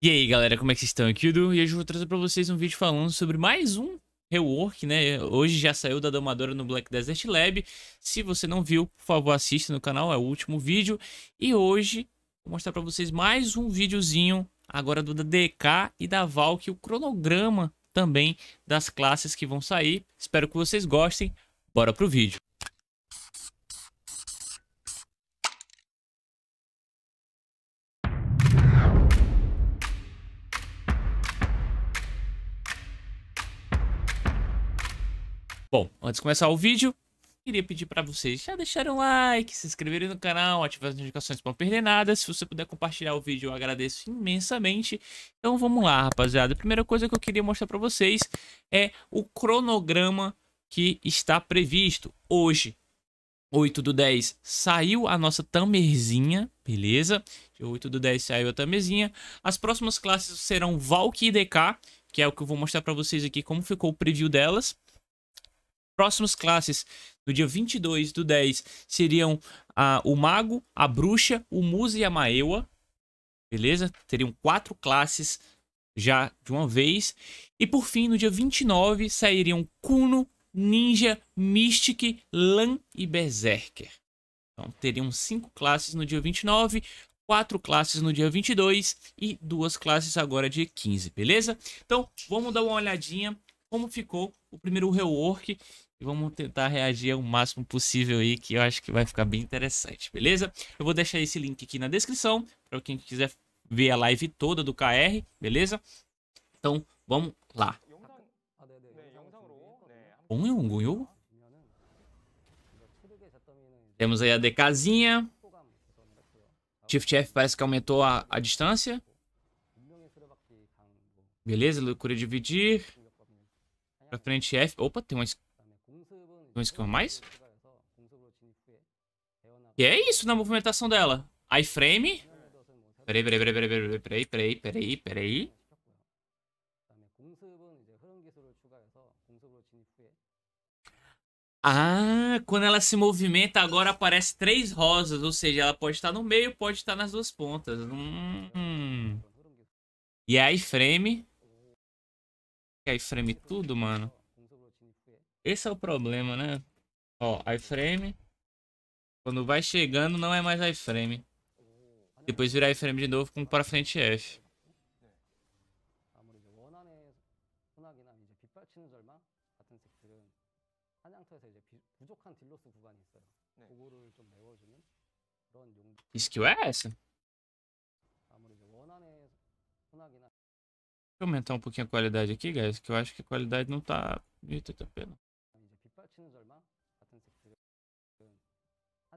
E aí galera, como é que vocês estão? Aqui é o Edu, e hoje eu vou trazer pra vocês um vídeo falando sobre mais um rework, né? Hoje já saiu da Domadora no Black Desert Lab. Se você não viu, por favor assista no canal, é o último vídeo. E hoje vou mostrar pra vocês mais um videozinho agora do da DK e da Valk, o cronograma também das classes que vão sair. Espero que vocês gostem. Bora pro vídeo. Bom, antes de começar o vídeo, queria pedir para vocês já deixarem um like, se inscreverem no canal, ativar as notificações para não perder nada. Se você puder compartilhar o vídeo, eu agradeço imensamente. Então vamos lá, rapaziada. A primeira coisa que eu queria mostrar para vocês é o cronograma que está previsto hoje. 8 do 10 saiu a nossa tamerzinha, beleza? De 8 do 10 saiu a tamerzinha. As próximas classes serão Valk e DK, que é o que eu vou mostrar para vocês aqui como ficou o preview delas. Próximas classes, no dia 22 do 10, seriam a, o Mago, a Bruxa, o Musa e a Maewa. Beleza? Teriam quatro classes já de uma vez. E por fim, no dia 29, sairiam Kuno, Ninja, Mystic, Lan e Berserker. Então, teriam cinco classes no dia 29, quatro classes no dia 22 e duas classes agora dia 15, beleza? Então, vamos dar uma olhadinha como ficou o primeiro rework e vamos tentar reagir ao máximo possível aí, que eu acho que vai ficar bem interessante, beleza? Eu vou deixar esse link aqui na descrição, para quem quiser ver a live toda do KR, beleza? Então, vamos lá. Ongunyu? Temos aí a DKzinha. Shift F parece que aumentou a, a distância. Beleza, loucura dividir. Pra frente F. Opa, tem uma um esquema mais? E é isso na movimentação dela. iframe. Peraí, peraí, peraí, peraí, peraí, peraí, peraí, peraí. Ah, quando ela se movimenta, agora aparece três rosas. Ou seja, ela pode estar no meio, pode estar nas duas pontas. Hum. E a Aí Iframe tudo, mano. Esse é o problema, né? Ó, iframe. Quando vai chegando, não é mais iframe. Depois virar iframe de novo com para frente F. Que skill é essa? Deixa eu aumentar um pouquinho a qualidade aqui, guys, que eu acho que a qualidade não tá... Eita, tá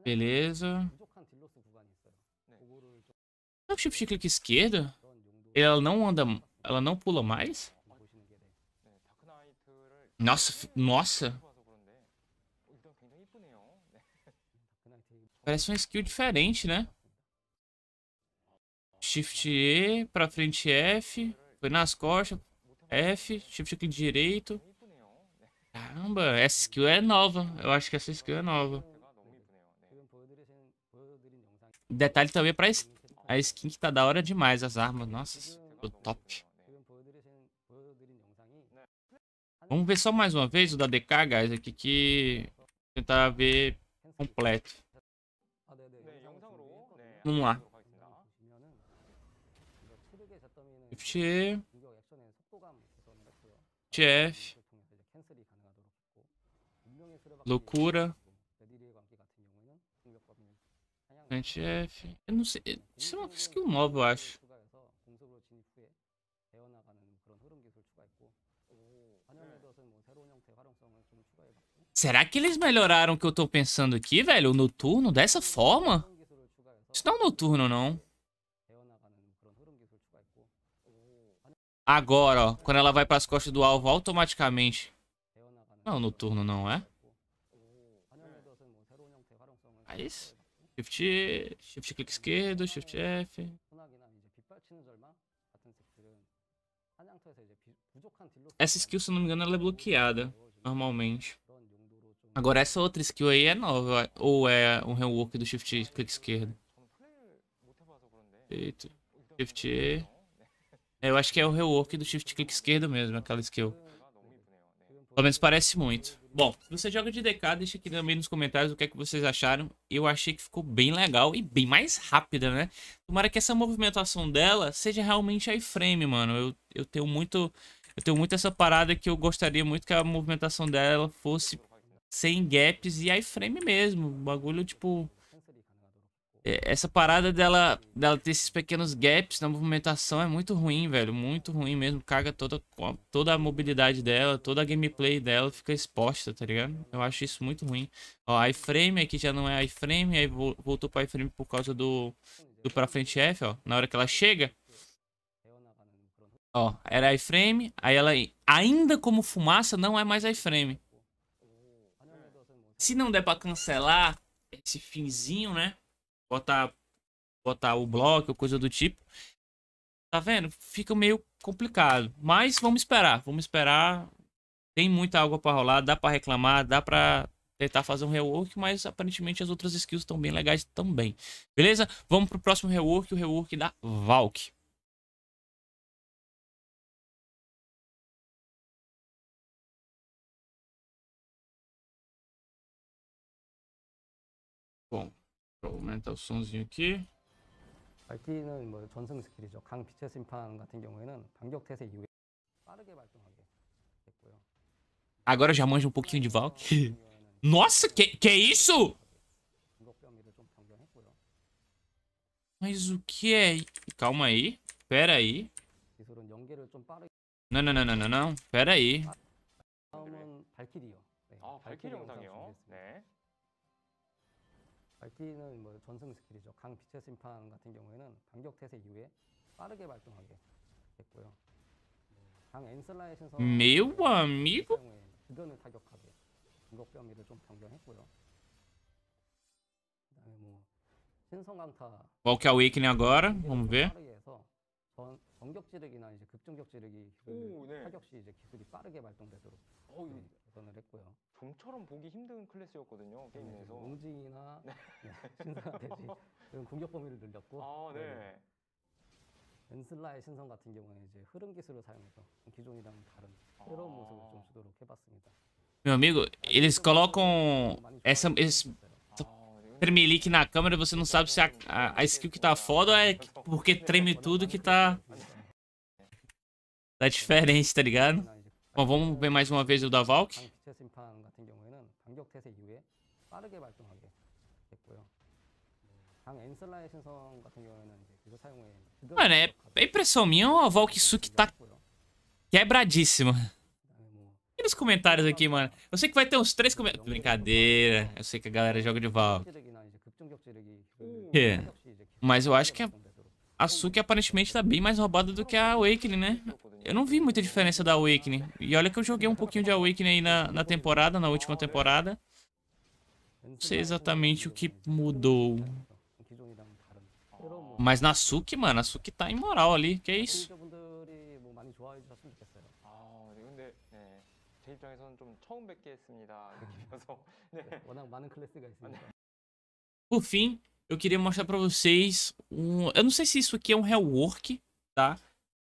Beleza. O shift clique esquerdo? Ela não anda... Ela não pula mais? Nossa, nossa. Parece uma skill diferente, né? Shift E, pra frente F. Foi nas costas. F, shift clique direito. Caramba, essa skill é nova. Eu acho que essa skill é nova. Detalhe também pra a skin que tá da hora demais, as armas. Nossa, top. Vamos ver só mais uma vez o da DK, guys, aqui que... Tentar ver completo. Vamos lá. Shift E. F. Loucura. Frente F. Eu não sei. Isso é uma skill nova, eu acho. Será que eles melhoraram o que eu tô pensando aqui, velho? O noturno dessa forma? Isso não é um noturno, não. Agora, ó. Quando ela vai para as costas do alvo automaticamente. Não é noturno, não é? É isso? Shift, shift clique esquerdo, Shift F. Essa skill, se não me engano, ela é bloqueada, normalmente. Agora, essa outra skill aí é nova, ou é um rework do Shift clique esquerdo. Shift E. Eu acho que é o rework do shift click esquerdo mesmo, aquela skill. Pelo menos parece muito. Bom, se você joga de DK, deixa aqui também nos comentários o que é que vocês acharam. Eu achei que ficou bem legal e bem mais rápida, né? Tomara que essa movimentação dela seja realmente iframe, mano. Eu, eu tenho muito... Eu tenho muito essa parada que eu gostaria muito que a movimentação dela fosse sem gaps e iframe mesmo. O bagulho, tipo... É, essa parada dela, dela ter esses pequenos gaps na movimentação é muito ruim, velho. Muito ruim mesmo. Caga toda, toda a mobilidade dela, toda a gameplay dela fica exposta, tá ligado? Eu acho isso muito ruim. Ó, iframe aqui já não é iframe, aí voltou pra iframe por causa do, do pra frente F, ó. Na hora que ela chega. Ó, era iframe, aí ela ainda como fumaça não é mais iframe. Se não der pra cancelar esse finzinho, né? Botar, botar o bloco, coisa do tipo. Tá vendo? Fica meio complicado. Mas vamos esperar, vamos esperar. Tem muita água para rolar, dá para reclamar, dá para tentar fazer um rework, mas aparentemente as outras skills estão bem legais também. Beleza? Vamos pro próximo rework, o rework da Valk. Vou aumentar o somzinho aqui. 밝기는 뭐 전승 스킬이죠. 강 빛의 심판 같은 경우에는 반격 태세 이후에 빠르게 발동하게 됐고요. Agora já manja um pouquinho de Valk. Nossa, que, que é isso? Mas o que é? Calma aí. Pera aí. Não, não, não, não, não, não. Pera aí. 다음은 발키리요. 네, 아, 발키리 영상이요? 네. 밝기는 뭐 전승 스킬이죠. 강 빛의 심판 같은 경우에는 반격 태세 이후에 빠르게 발동하게 됐고요. 강 엔슬라의 신성 Meu amigo. 주변을 타격하게 공격 범위를 좀 변경했고요. 그다음에 뭐 신성 강타 o Awakening agora? Vamos ver. 빠르게 해서 전 전격 지르기나 이제 급전격 지르기 오, 네. 타격 시 이제 기술이 빠르게 발동되도록 어, 네, 개선을 했고요. 좀처럼 보기 힘든 클래스였거든요 게임 네, 내에서. 네, 신성화 대지 이런 공격 범위를 늘렸고 아 네, 네. 엔슬라의 신성 같은 경우는 이제 흐름 기술을 사용해서 기존이랑 다른 새로운 모습을 좀 주도록 해봤습니다. Meu amigo, eles colocam essa, esse 아, 네. tremelique na câmera e você não sabe se a, a, a skill que tá foda ou é porque treme tudo que tá... Tá diferente, tá ligado? Bom, vamos ver mais uma vez o da Valk. Mano, é, é impressão minha ou a Valk Suki tá quebradíssima? E nos comentários aqui, mano? Eu sei que vai ter uns três comentários. Brincadeira, eu sei que a galera joga de Valk. É. Mas eu acho que a, a Suki aparentemente tá bem mais roubada do que a Awakening, né? Eu não vi muita diferença da Awakening. E olha que eu joguei um pouquinho de Awakening aí na, na temporada, na última temporada. Não sei exatamente o que mudou. Mas na Suki, mano, a Suki tá imoral ali. Que é isso? Por fim, eu queria mostrar pra vocês um... Eu não sei se isso aqui é um rework, tá?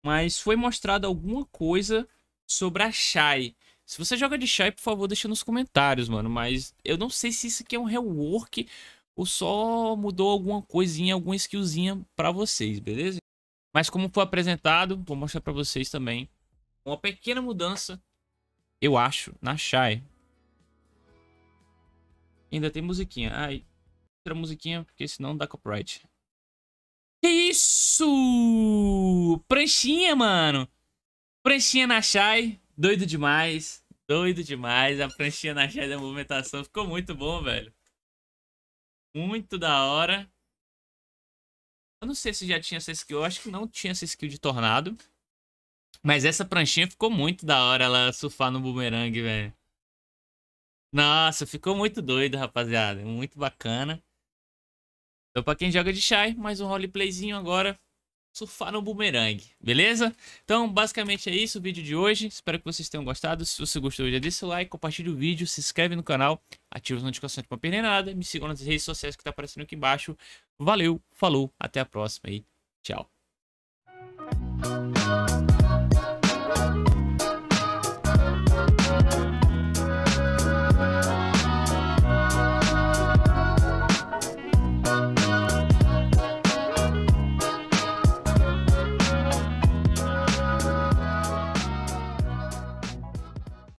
Mas foi mostrado alguma coisa sobre a Shai. Se você joga de Shai, por favor, deixa nos comentários, mano. Mas eu não sei se isso aqui é um rework ou só mudou alguma coisinha, alguma skillzinha pra vocês, beleza? Mas como foi apresentado, vou mostrar pra vocês também uma pequena mudança, eu acho, na Shai. Ainda tem musiquinha. Ai, tira a musiquinha, porque senão dá copyright. Que isso? Pranchinha, mano. Pranchinha na Shai. Doido demais. Doido demais. A pranchinha na Shai da movimentação. Ficou muito bom, velho. Muito da hora. Eu não sei se já tinha essa skill. Eu acho que não tinha essa skill de tornado. Mas essa pranchinha ficou muito da hora ela surfar no boomerang, velho. Nossa, ficou muito doido, rapaziada. Muito bacana. Então, pra quem joga de Shy, mais um roleplayzinho agora. Surfar no boomerang, beleza? Então, basicamente é isso o vídeo de hoje. Espero que vocês tenham gostado. Se você gostou, já deixa o like, compartilha o vídeo, se inscreve no canal, ativa as notificações pra não perder nada. Me sigam nas redes sociais que tá aparecendo aqui embaixo. Valeu, falou, até a próxima e tchau.